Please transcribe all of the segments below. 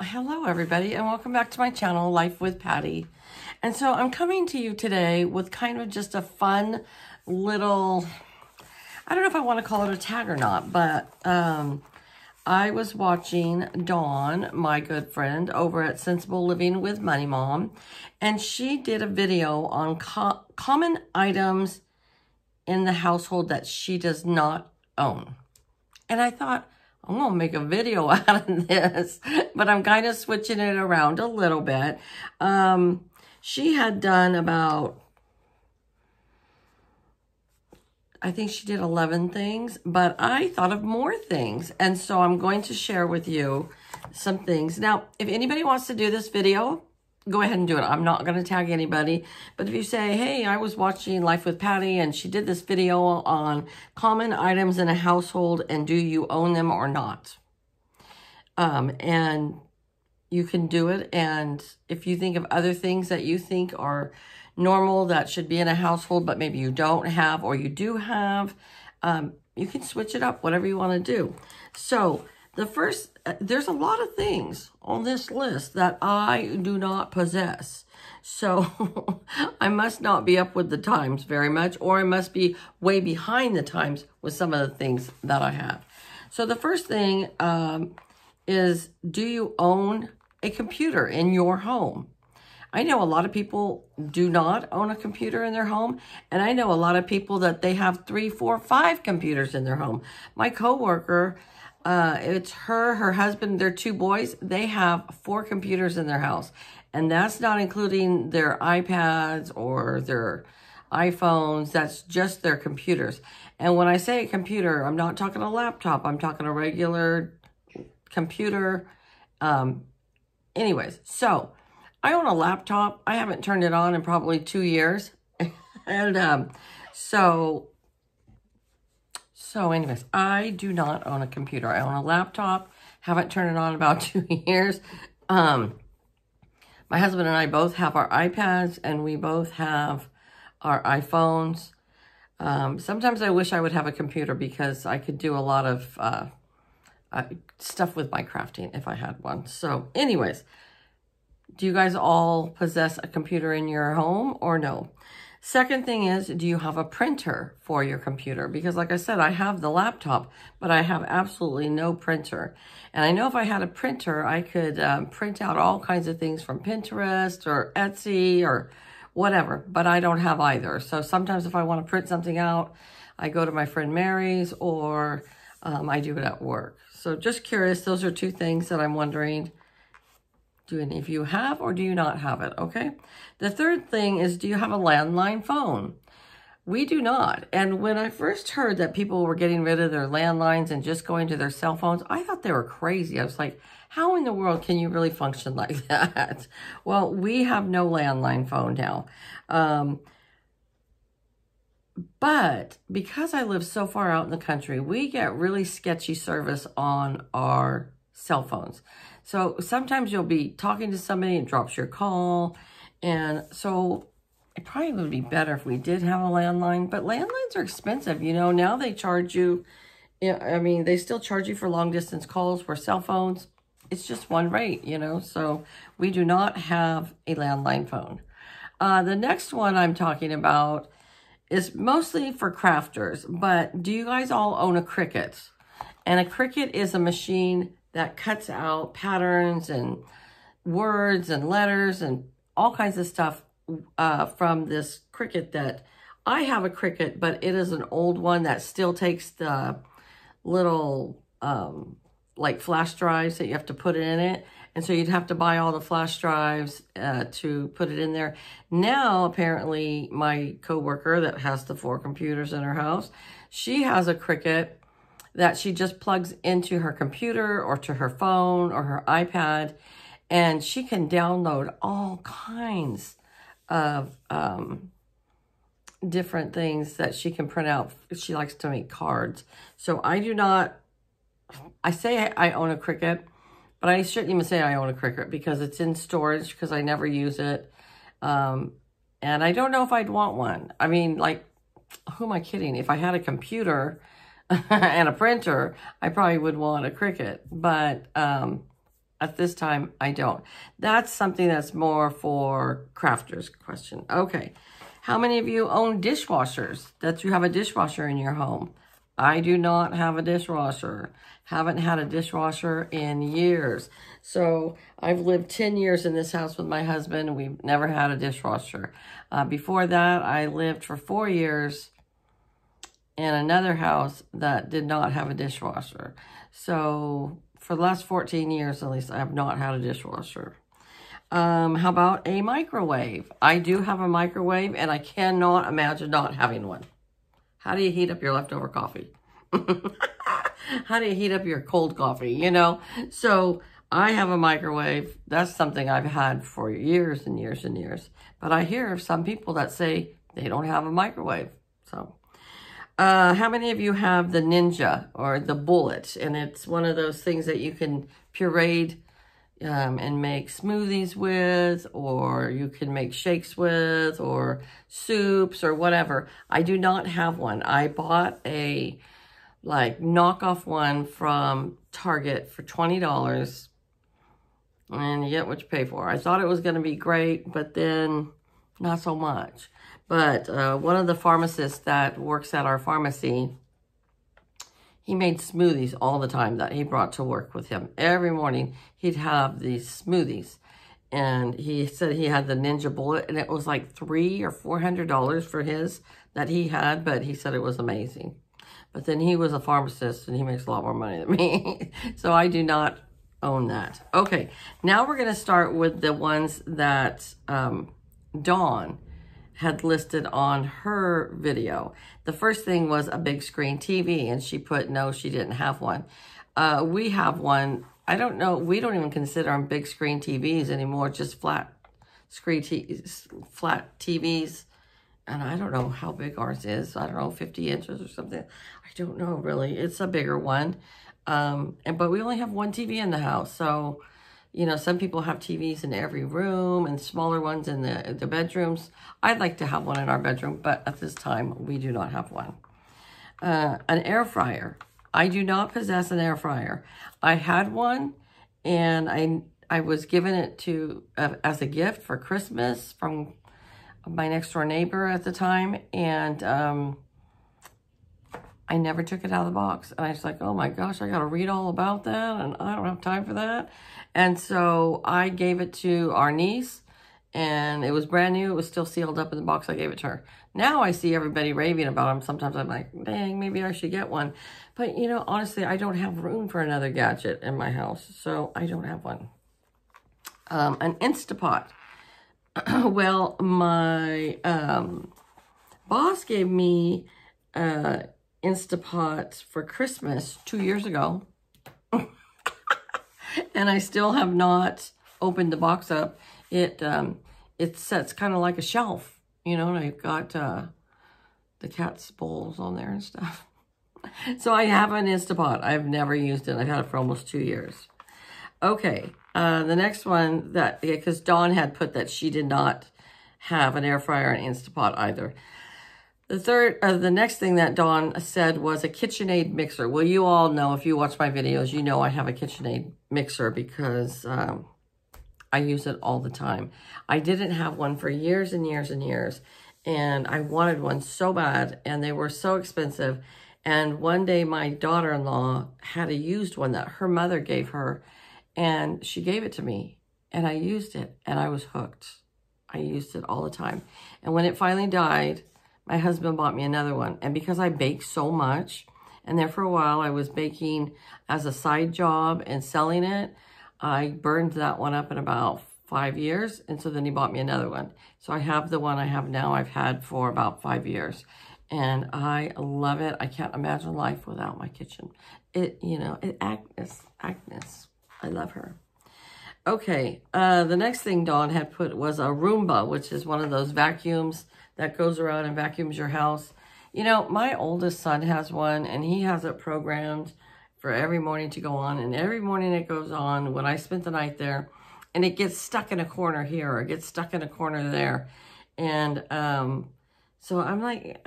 Hello everybody and welcome back to my channel, Life with Patti. And so I'm coming to you today with kind of just a fun little, I don't know if I want to call it a tag or not, but um, I was watching Dawn, my good friend, over at Sensible Living with Money Mom, and she did a video on co common items in the household that she does not own. And I thought, I'm going to make a video out of this, but I'm kind of switching it around a little bit. Um, she had done about, I think she did 11 things, but I thought of more things. And so I'm going to share with you some things. Now, if anybody wants to do this video, go ahead and do it. I'm not going to tag anybody. But if you say, hey, I was watching Life with Patti and she did this video on common items in a household and do you own them or not? Um, and you can do it. And if you think of other things that you think are normal that should be in a household, but maybe you don't have or you do have, um, you can switch it up, whatever you want to do. So the first, uh, there's a lot of things on this list that I do not possess. So I must not be up with the times very much, or I must be way behind the times with some of the things that I have. So the first thing um, is, do you own a computer in your home? I know a lot of people do not own a computer in their home, and I know a lot of people that they have three, four, five computers in their home. My coworker uh, it's her, her husband, their two boys. They have four computers in their house. And that's not including their iPads or their iPhones. That's just their computers. And when I say a computer, I'm not talking a laptop. I'm talking a regular computer. Um, anyways, so I own a laptop. I haven't turned it on in probably two years. and um, so so anyways, I do not own a computer. I own a laptop. Haven't turned it on about two years. Um, my husband and I both have our iPads and we both have our iPhones. Um, sometimes I wish I would have a computer because I could do a lot of uh, uh, stuff with my crafting if I had one. So anyways, do you guys all possess a computer in your home or no? Second thing is, do you have a printer for your computer? Because like I said, I have the laptop, but I have absolutely no printer. And I know if I had a printer, I could um, print out all kinds of things from Pinterest or Etsy or whatever, but I don't have either. So sometimes if I want to print something out, I go to my friend Mary's or um, I do it at work. So just curious, those are two things that I'm wondering do any of you have or do you not have it? Okay. The third thing is, do you have a landline phone? We do not. And when I first heard that people were getting rid of their landlines and just going to their cell phones, I thought they were crazy. I was like, how in the world can you really function like that? Well, we have no landline phone now. Um, but because I live so far out in the country, we get really sketchy service on our cell phones. So sometimes you'll be talking to somebody and drops your call. And so it probably would be better if we did have a landline. But landlines are expensive. You know, now they charge you, I mean, they still charge you for long distance calls for cell phones. It's just one rate, you know. So we do not have a landline phone. Uh, the next one I'm talking about is mostly for crafters. But do you guys all own a Cricut? And a Cricut is a machine that cuts out patterns and words and letters and all kinds of stuff uh, from this Cricut that I have a Cricut, but it is an old one that still takes the little um, like flash drives that you have to put in it. And so you'd have to buy all the flash drives uh, to put it in there. Now, apparently, my coworker that has the four computers in her house, she has a Cricut that she just plugs into her computer or to her phone or her iPad and she can download all kinds of um, different things that she can print out. She likes to make cards. So I do not, I say I own a Cricut, but I shouldn't even say I own a Cricut because it's in storage because I never use it. Um, and I don't know if I'd want one. I mean, like, who am I kidding? If I had a computer and a printer, I probably would want a Cricut. But um, At this time, I don't. That's something that's more for crafters question. Okay. How many of you own dishwashers? That you have a dishwasher in your home? I do not have a dishwasher. Haven't had a dishwasher in years. So I've lived 10 years in this house with my husband. We've never had a dishwasher. Uh, before that, I lived for four years in another house that did not have a dishwasher. So for the last 14 years, at least, I have not had a dishwasher. Um, how about a microwave? I do have a microwave, and I cannot imagine not having one. How do you heat up your leftover coffee? How do you heat up your cold coffee, you know? So I have a microwave. That's something I've had for years and years and years. But I hear of some people that say they don't have a microwave. So, uh, how many of you have the Ninja or the Bullet? And it's one of those things that you can puree um, and make smoothies with, or you can make shakes with, or soups, or whatever. I do not have one. I bought a like knockoff one from Target for $20 and you get what you pay for. I thought it was going to be great, but then not so much. But uh, one of the pharmacists that works at our pharmacy, he made smoothies all the time that he brought to work with him. Every morning, he'd have these smoothies. And he said he had the Ninja Bullet, and it was like three or four hundred dollars for his that he had, but he said it was amazing. But then he was a pharmacist, and he makes a lot more money than me. so I do not own that. Okay, now we're going to start with the ones that um, Dawn had listed on her video. The first thing was a big screen TV, and she put no, she didn't have one. Uh, we have one. I don't know. We don't even consider them big screen TVs anymore, just flat screen t flat TVs. And I don't know how big ours is. I don't know, 50 inches or something. I don't know, really. It's a bigger one. Um, and But we only have one TV in the house. So, you know, some people have TVs in every room and smaller ones in the, the bedrooms. I'd like to have one in our bedroom, but at this time, we do not have one. Uh, an air fryer. I do not possess an air fryer. I had one, and I I was given it to uh, as a gift for Christmas from my next door neighbor at the time, and um, I never took it out of the box. And I was like, oh my gosh, I got to read all about that. And I don't have time for that. And so I gave it to our niece and it was brand new. It was still sealed up in the box. I gave it to her. Now I see everybody raving about them. Sometimes I'm like, dang, maybe I should get one. But, you know, honestly, I don't have room for another gadget in my house. So I don't have one. Um, an Instapot. well, my um, boss gave me... Uh, Instapot for Christmas two years ago. and I still have not opened the box up. It um, it sets kind of like a shelf, you know, and I've got uh, the cat's bowls on there and stuff. so I have an Instapot. I've never used it. I've had it for almost two years. Okay, uh, the next one that, because yeah, Dawn had put that she did not have an air fryer and Instapot either. The third, uh, the next thing that Dawn said was a KitchenAid mixer. Well, you all know, if you watch my videos, you know I have a KitchenAid mixer because um, I use it all the time. I didn't have one for years and years and years, and I wanted one so bad, and they were so expensive. And one day my daughter-in-law had a used one that her mother gave her, and she gave it to me, and I used it, and I was hooked. I used it all the time. And when it finally died, my husband bought me another one. And because I bake so much, and there for a while I was baking as a side job and selling it, I burned that one up in about five years. And so then he bought me another one. So I have the one I have now I've had for about five years. And I love it. I can't imagine life without my kitchen. It, you know, it, Agnes, Agnes, I love her. Okay, uh, the next thing Dawn had put was a Roomba, which is one of those vacuums that goes around and vacuums your house. You know, my oldest son has one, and he has it programmed for every morning to go on. And every morning it goes on when I spent the night there. And it gets stuck in a corner here or gets stuck in a corner there. And um, so I'm like,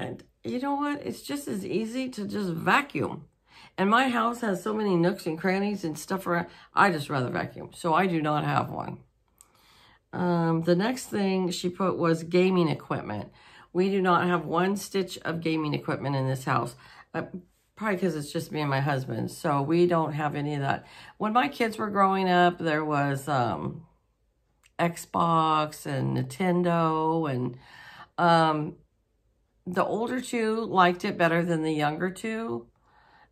you know what? It's just as easy to just vacuum. And my house has so many nooks and crannies and stuff around. I just rather vacuum. So I do not have one. Um, the next thing she put was gaming equipment. We do not have one stitch of gaming equipment in this house. Uh, probably because it's just me and my husband. So we don't have any of that. When my kids were growing up, there was um, Xbox and Nintendo. And um, the older two liked it better than the younger two.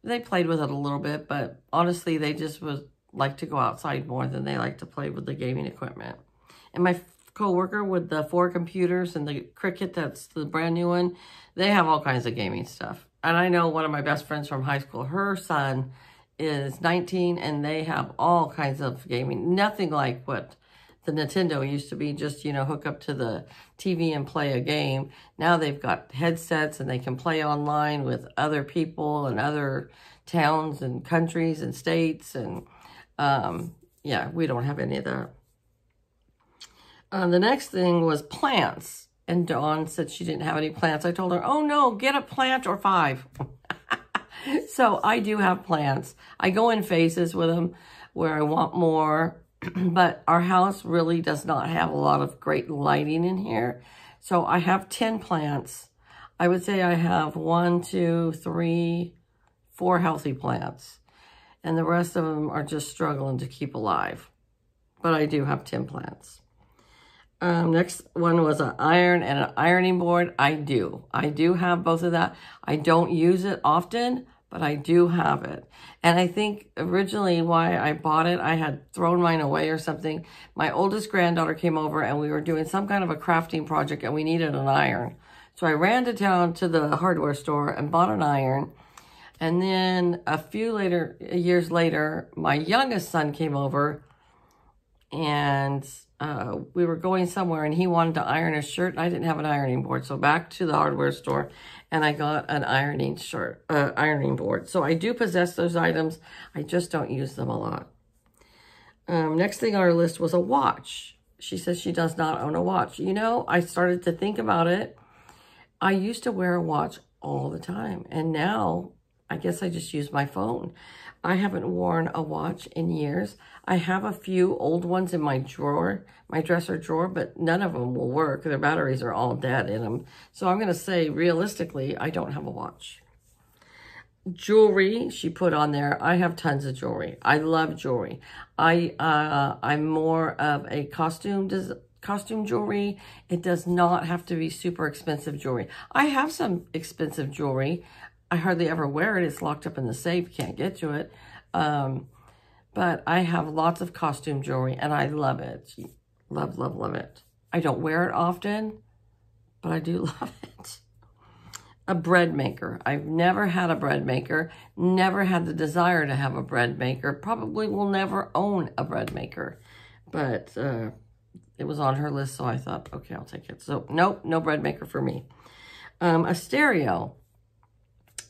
They played with it a little bit, but honestly, they just was like to go outside more than they like to play with the gaming equipment. And my co-worker with the four computers and the Cricut, that's the brand new one, they have all kinds of gaming stuff. And I know one of my best friends from high school, her son is 19 and they have all kinds of gaming. Nothing like what the Nintendo used to be just, you know, hook up to the TV and play a game. Now they've got headsets and they can play online with other people and other towns and countries and states. And um, yeah, we don't have any of that. Uh, the next thing was plants. And Dawn said she didn't have any plants. I told her, oh no, get a plant or five. so I do have plants. I go in phases with them where I want more. but our house really does not have a lot of great lighting in here. So I have 10 plants. I would say I have one, two, three, four healthy plants. And the rest of them are just struggling to keep alive. But I do have 10 plants. Um, next one was an iron and an ironing board. I do. I do have both of that. I don't use it often, but I do have it. And I think originally why I bought it, I had thrown mine away or something. My oldest granddaughter came over and we were doing some kind of a crafting project and we needed an iron. So I ran to town to the hardware store and bought an iron. And then a few later years later, my youngest son came over and uh, we were going somewhere and he wanted to iron a shirt. I didn't have an ironing board. So back to the hardware store and I got an ironing shirt, uh, ironing board. So I do possess those items. I just don't use them a lot. Um, next thing on our list was a watch. She says she does not own a watch. You know, I started to think about it. I used to wear a watch all the time. And now I guess I just use my phone. I haven't worn a watch in years. I have a few old ones in my drawer, my dresser drawer, but none of them will work. Their batteries are all dead in them. So I'm going to say, realistically, I don't have a watch. Jewelry, she put on there. I have tons of jewelry. I love jewelry. I, uh, I'm more of a costume costume jewelry. It does not have to be super expensive jewelry. I have some expensive jewelry. I hardly ever wear it. It's locked up in the safe. Can't get to it. Um, but I have lots of costume jewelry and I love it. Love, love, love it. I don't wear it often, but I do love it. A bread maker. I've never had a bread maker. Never had the desire to have a bread maker. Probably will never own a bread maker. But uh, it was on her list, so I thought, okay, I'll take it. So, nope, no bread maker for me. Um, a stereo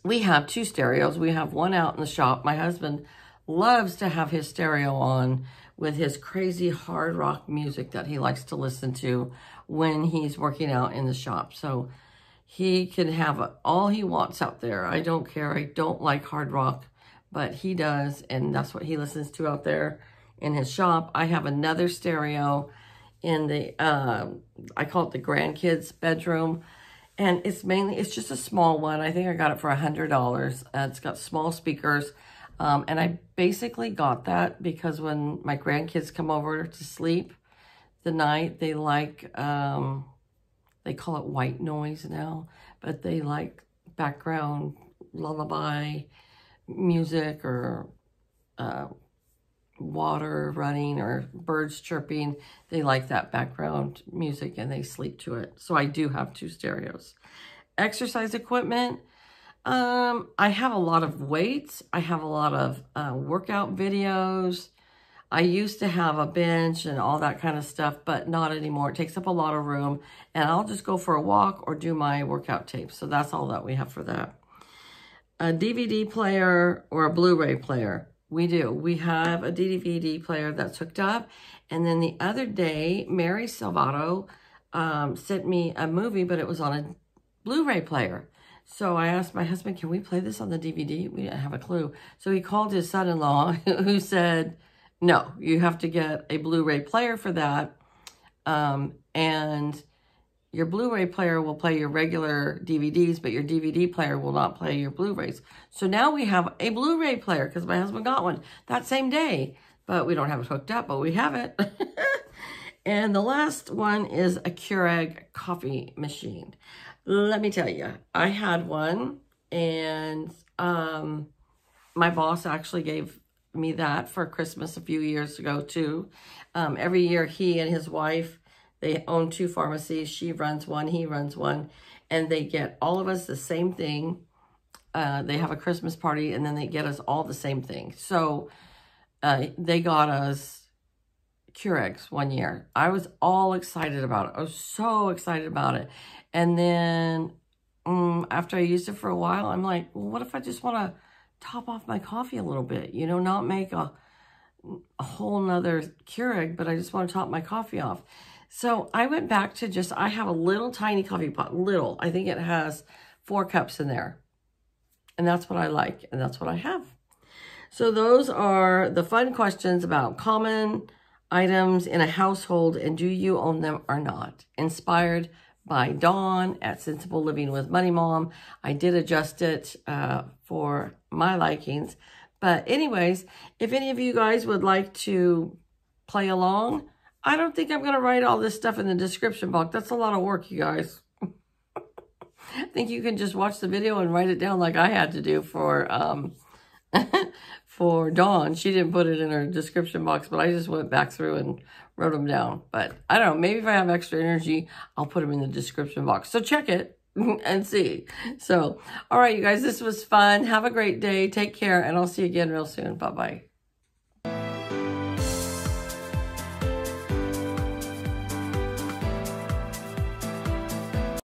we have two stereos. We have one out in the shop. My husband loves to have his stereo on with his crazy hard rock music that he likes to listen to when he's working out in the shop. So he can have all he wants out there. I don't care. I don't like hard rock, but he does, and that's what he listens to out there in his shop. I have another stereo in the, uh, I call it the grandkids' bedroom. And it's mainly, it's just a small one. I think I got it for a $100. Uh, it's got small speakers. Um, and I basically got that because when my grandkids come over to sleep the night, they like, um, they call it white noise now, but they like background lullaby music or uh, water running or birds chirping. They like that background music and they sleep to it. So I do have two stereos. Exercise equipment. Um, I have a lot of weights. I have a lot of uh, workout videos. I used to have a bench and all that kind of stuff, but not anymore. It takes up a lot of room and I'll just go for a walk or do my workout tapes. So that's all that we have for that. A DVD player or a Blu-ray player. We do. We have a DVD player that's hooked up. And then the other day, Mary Salvato um, sent me a movie, but it was on a Blu-ray player. So I asked my husband, can we play this on the DVD? We didn't have a clue. So he called his son-in-law who said, no, you have to get a Blu-ray player for that. Um, and your Blu-ray player will play your regular DVDs, but your DVD player will not play your Blu-rays. So now we have a Blu-ray player because my husband got one that same day, but we don't have it hooked up, but we have it. and the last one is a Keurig coffee machine. Let me tell you, I had one and um, my boss actually gave me that for Christmas a few years ago too. Um, every year he and his wife they own two pharmacies. She runs one, he runs one. And they get all of us the same thing. Uh, they have a Christmas party and then they get us all the same thing. So uh, they got us Keurigs one year. I was all excited about it. I was so excited about it. And then um, after I used it for a while, I'm like, well, what if I just want to top off my coffee a little bit? You know, not make a, a whole nother Keurig, but I just want to top my coffee off. So I went back to just, I have a little tiny coffee pot, little. I think it has four cups in there. And that's what I like, and that's what I have. So those are the fun questions about common items in a household and do you own them or not? Inspired by Dawn at Sensible Living with Money Mom. I did adjust it uh, for my likings. But anyways, if any of you guys would like to play along, I don't think I'm going to write all this stuff in the description box. That's a lot of work, you guys. I think you can just watch the video and write it down like I had to do for um, for Dawn. She didn't put it in her description box, but I just went back through and wrote them down. But I don't know, maybe if I have extra energy, I'll put them in the description box. So check it and see. So, all right, you guys, this was fun. Have a great day. Take care, and I'll see you again real soon. Bye-bye.